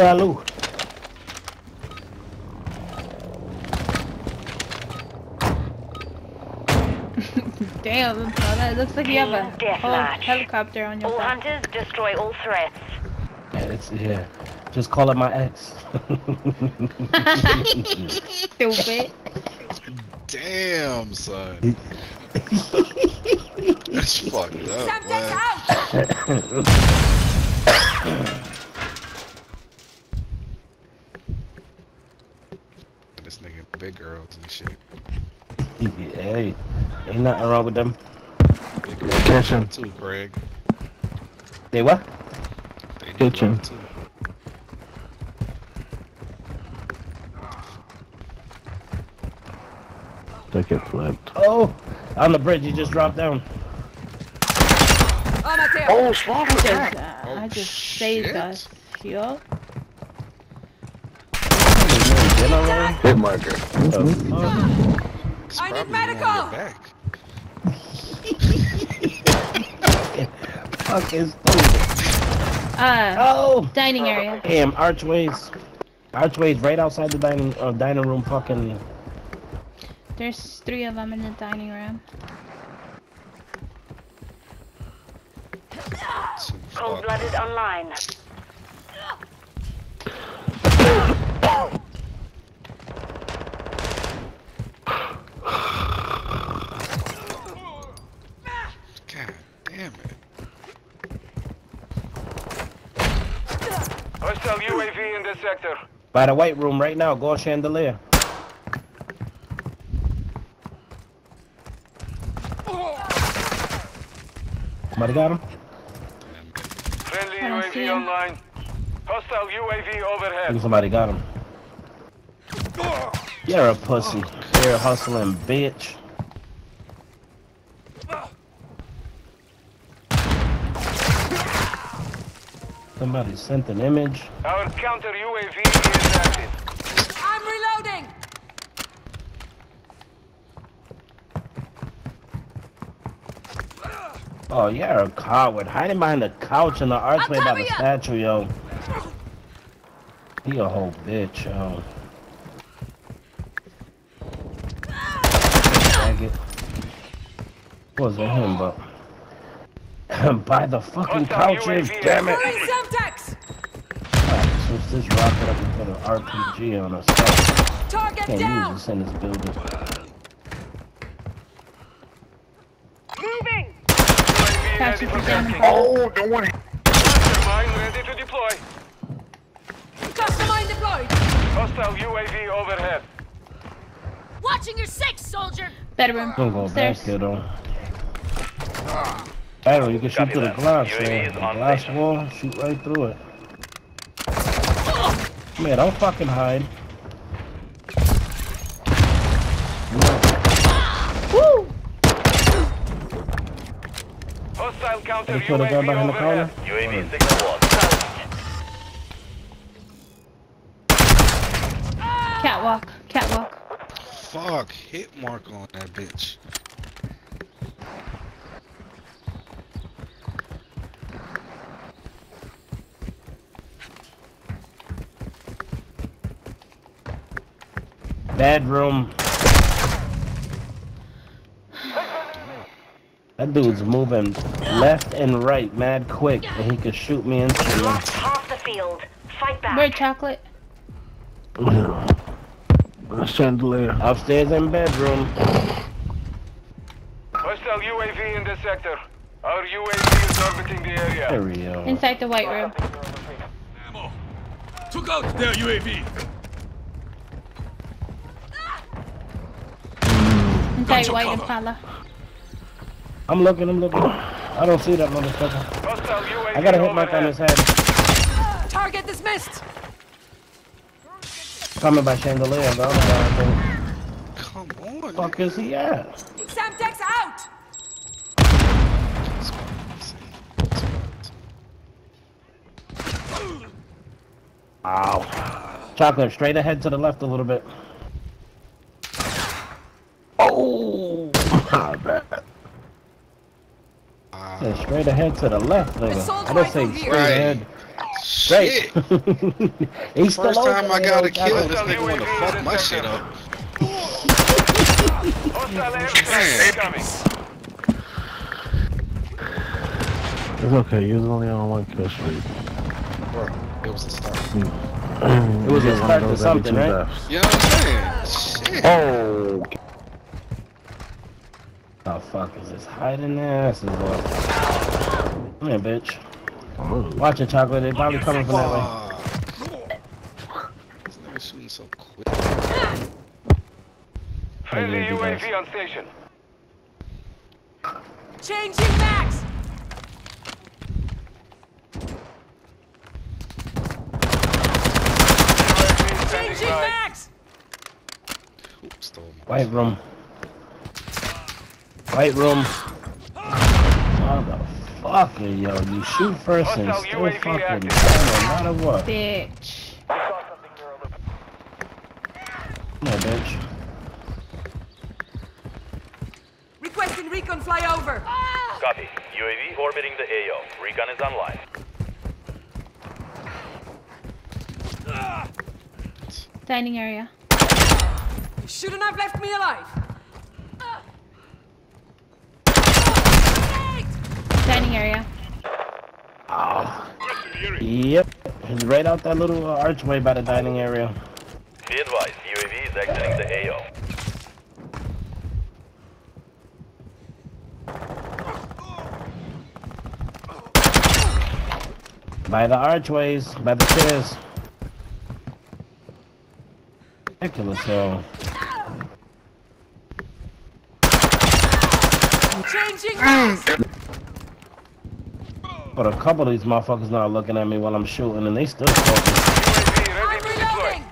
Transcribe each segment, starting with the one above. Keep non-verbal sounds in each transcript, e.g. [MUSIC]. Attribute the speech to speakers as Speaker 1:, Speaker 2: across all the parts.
Speaker 1: Salud. [LAUGHS]
Speaker 2: Damn, it looks like you have a whole
Speaker 3: deathmatch.
Speaker 2: helicopter on your
Speaker 3: All
Speaker 2: back.
Speaker 3: hunters destroy all threats.
Speaker 1: Yeah, it's yeah. Just call it my ex.
Speaker 2: Stupid.
Speaker 4: Damn, son. [LAUGHS] That's fucked up, [LAUGHS] This nigga big girls and shit.
Speaker 1: hey, ain't nothing wrong with them.
Speaker 4: Big girls
Speaker 5: Kitchen.
Speaker 4: too, Greg.
Speaker 1: They what?
Speaker 4: They need
Speaker 5: Kitchen.
Speaker 4: too.
Speaker 5: They get flipped.
Speaker 1: Oh, on the bridge. He just dropped down.
Speaker 5: Oh, smart
Speaker 2: I just, uh,
Speaker 4: Oh,
Speaker 2: I just saved
Speaker 4: shit.
Speaker 2: us. Yo.
Speaker 1: General.
Speaker 5: Hit marker.
Speaker 1: Oh,
Speaker 4: It's
Speaker 6: I need medical!
Speaker 4: back. [LAUGHS]
Speaker 1: fuck is.
Speaker 2: Uh,
Speaker 1: Oh,
Speaker 2: dining area.
Speaker 1: damn archways. Archways right outside the dining uh, dining room. Fucking.
Speaker 2: There's three of them in the dining room.
Speaker 4: Too
Speaker 3: Cold-blooded online.
Speaker 4: Damn it.
Speaker 7: Hostile UAV in this sector.
Speaker 1: By the white room right now. Go chandelier. Somebody got him?
Speaker 7: Friendly
Speaker 2: I don't see
Speaker 7: UAV
Speaker 2: him.
Speaker 7: online. Hostile UAV overhead.
Speaker 1: think somebody got him. You're a pussy. You're a hustling bitch. Somebody sent an image.
Speaker 7: Our counter UAV is active.
Speaker 6: I'm reloading!
Speaker 1: Oh, you're a coward. Hiding behind the couch in the archway by the
Speaker 6: ya.
Speaker 1: statue, yo. He a whole bitch, yo. Wasn't him, but [LAUGHS] by the fucking couches, damn it! This rocket up and put an RPG on us.
Speaker 6: Target
Speaker 1: Can't
Speaker 6: down!
Speaker 1: use this in this building.
Speaker 6: Moving!
Speaker 7: Ready for
Speaker 2: for down
Speaker 7: tasking.
Speaker 5: Oh, don't want
Speaker 7: Cluster mine ready to deploy.
Speaker 6: Cluster mine deployed!
Speaker 7: Hostile UAV overhead.
Speaker 6: Watching your six, soldier!
Speaker 2: Bedroom.
Speaker 1: Don't go back
Speaker 2: Upstairs.
Speaker 1: there though. Arrow, you can shoot
Speaker 7: Copy
Speaker 1: through the glass, man. The glass
Speaker 7: station.
Speaker 1: wall, shoot right through it. Man, don't fucking hide.
Speaker 2: Woo!
Speaker 7: Hostile counter
Speaker 1: They put a gun
Speaker 7: UAV
Speaker 1: behind the
Speaker 7: overhead.
Speaker 1: counter.
Speaker 7: UAV signal lost.
Speaker 2: Catwalk. Catwalk.
Speaker 4: Fuck, hit mark on that bitch.
Speaker 1: Bedroom. That dude's moving left and right mad quick, and he could shoot me instantly.
Speaker 3: Lost half the field. Fight back.
Speaker 2: Bird chocolate.
Speaker 5: Chandelier.
Speaker 1: Upstairs in bedroom.
Speaker 7: Hostile UAV in this sector. Our UAV is orbiting the area.
Speaker 1: There we go.
Speaker 2: Inside the white room.
Speaker 8: Ammo. Took out their UAV.
Speaker 2: Inside
Speaker 8: your
Speaker 2: white. Impala.
Speaker 1: I'm looking, I'm looking. I don't see that motherfucker.
Speaker 7: Hostile
Speaker 1: I got a hit mark on his head.
Speaker 6: Target dismissed!
Speaker 1: Coming by chandelier, the other guy. I think.
Speaker 4: Come on.
Speaker 1: Fuck is he at?
Speaker 6: Semtex out!
Speaker 1: Ow. Chocolate, straight ahead to the left a little bit.
Speaker 5: My bad.
Speaker 1: Uh, yeah, straight ahead to the left, nigga. I didn't say straight
Speaker 6: here.
Speaker 1: Ahead. Straight.
Speaker 4: Shit. [LAUGHS]
Speaker 1: He's
Speaker 4: First
Speaker 1: still
Speaker 4: time I got a kill, this nigga wanna fuck my shit up.
Speaker 7: Hostile.
Speaker 5: It's okay. You was only on one kill streak.
Speaker 4: Bro, it was a start. Hmm.
Speaker 5: it
Speaker 1: was a start to something, right?
Speaker 4: You know I'm saying? Shit.
Speaker 5: Oh,
Speaker 1: Fuck, is this hiding there? This is off. Come here, bitch. Watch it, chocolate. They probably coming from that way.
Speaker 4: Fuck. This nigga shooting so quick.
Speaker 7: Friendly
Speaker 1: Yeah, you guys.
Speaker 7: UAV on station.
Speaker 6: Changing max. Changing max.
Speaker 4: Oop, stole my
Speaker 1: White room. White room. Motherfucker, yo. You shoot first and
Speaker 7: Hostile
Speaker 1: still
Speaker 7: UAV
Speaker 1: fucking
Speaker 7: active.
Speaker 1: down no matter what.
Speaker 2: Bitch.
Speaker 1: Come here, bitch.
Speaker 6: Requesting recon flyover. Ah!
Speaker 9: Copy. UAV orbiting the AO. Recon is online.
Speaker 2: Dining area.
Speaker 6: You shouldn't have left me alive.
Speaker 2: Dining area.
Speaker 1: Yep. He's right out that little uh, archway by the dining area.
Speaker 9: Be advised, UAV is exiting the AO.
Speaker 1: By the archways, by the stairs. Ridiculous, yo.
Speaker 6: Changing max.
Speaker 1: But a couple of these motherfuckers not looking at me while I'm shooting and they still talking.
Speaker 6: I'm reloading.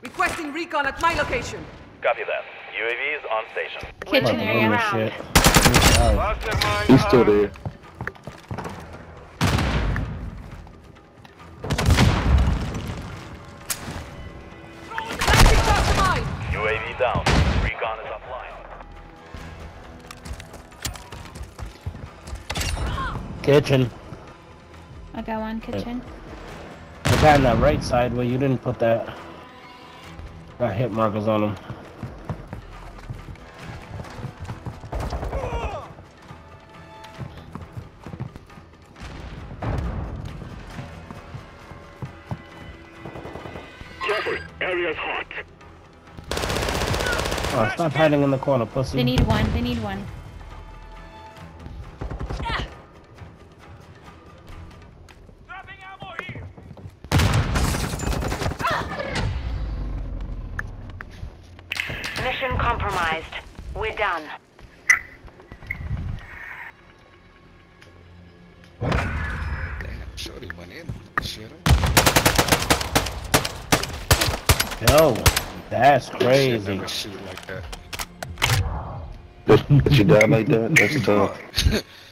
Speaker 6: Requesting recon at my location.
Speaker 9: Copy that. UAV is on station.
Speaker 2: Kitchen
Speaker 1: Fucking
Speaker 2: area.
Speaker 1: shit.
Speaker 5: He's still there.
Speaker 6: Flashing across.
Speaker 9: UAV down.
Speaker 1: Kitchen.
Speaker 2: I got one kitchen.
Speaker 1: The guy on that right side where you didn't put that. Got hit markers on him. Oh, stop hiding in the corner, pussy.
Speaker 2: They need one. They need one.
Speaker 3: Compromised. We're done.
Speaker 4: Damn, Shorty went in. Shit.
Speaker 1: Yo, that's
Speaker 4: Shit,
Speaker 1: crazy.
Speaker 4: never shoot like that.
Speaker 5: That, that you died like that? That's tough. [LAUGHS]